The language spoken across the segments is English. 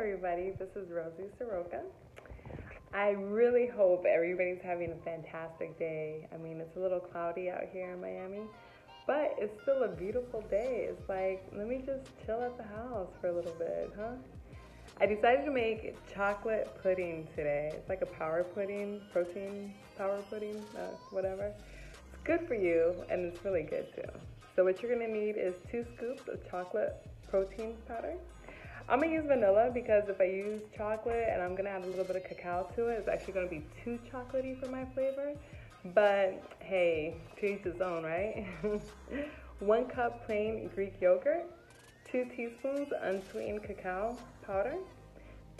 everybody, this is Rosie Soroka. I really hope everybody's having a fantastic day. I mean, it's a little cloudy out here in Miami, but it's still a beautiful day. It's like, let me just chill at the house for a little bit, huh? I decided to make chocolate pudding today. It's like a power pudding, protein power pudding, uh, whatever. It's good for you, and it's really good too. So what you're gonna need is two scoops of chocolate protein powder. I'm gonna use vanilla because if I use chocolate and I'm gonna add a little bit of cacao to it, it's actually gonna be too chocolatey for my flavor. But hey, each his own, right? One cup plain Greek yogurt, two teaspoons unsweetened cacao powder,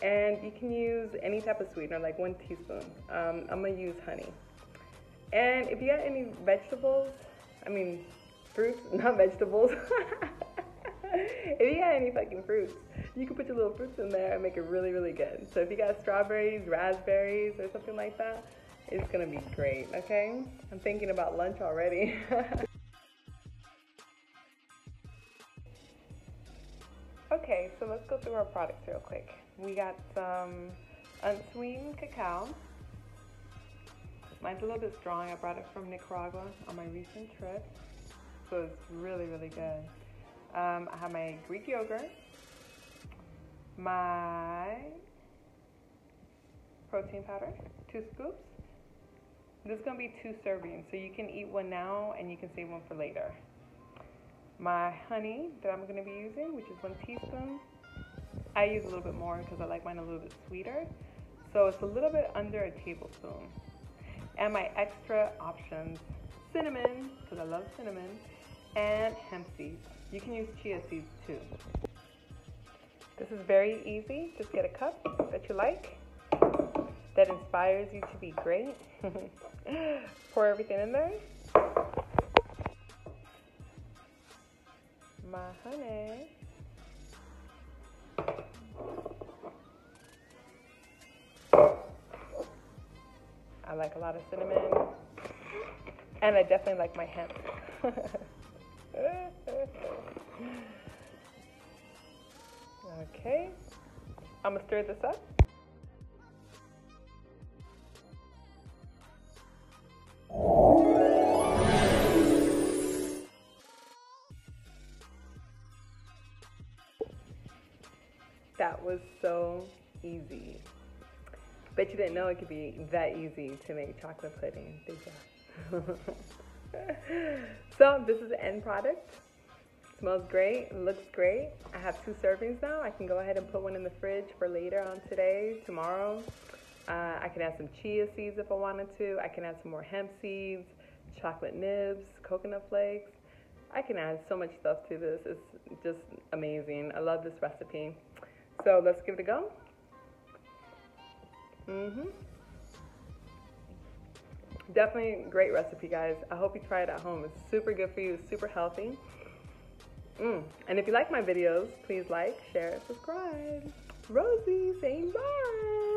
and you can use any type of sweetener, like one teaspoon. Um, I'm gonna use honey. And if you got any vegetables, I mean, fruits, not vegetables. if you got any fucking fruits, you can put your little fruits in there and make it really, really good. So if you got strawberries, raspberries, or something like that, it's gonna be great, okay? I'm thinking about lunch already. okay, so let's go through our products real quick. We got some unsweetened cacao. Mine's a little bit strong. I brought it from Nicaragua on my recent trip. So it's really, really good. Um, I have my Greek yogurt, my protein powder, two scoops. This is gonna be two servings, so you can eat one now and you can save one for later. My honey that I'm gonna be using, which is one teaspoon. I use a little bit more because I like mine a little bit sweeter. So it's a little bit under a tablespoon. And my extra options, cinnamon, because I love cinnamon, and hemp seeds. You can use chia seeds too. This is very easy. Just get a cup that you like, that inspires you to be great. Pour everything in there. My honey. I like a lot of cinnamon. And I definitely like my hemp. okay. I'm gonna stir this up. That was so easy. Bet you didn't know it could be that easy to make chocolate pudding, did you? so this is the end product. Smells great, looks great. I have two servings now. I can go ahead and put one in the fridge for later on today, tomorrow. Uh, I can add some chia seeds if I wanted to. I can add some more hemp seeds, chocolate nibs, coconut flakes. I can add so much stuff to this. It's just amazing. I love this recipe. So let's give it a go. Mm-hmm. Definitely great recipe, guys. I hope you try it at home. It's super good for you, super healthy. Mm. And if you like my videos, please like, share, and subscribe. Rosie saying bye.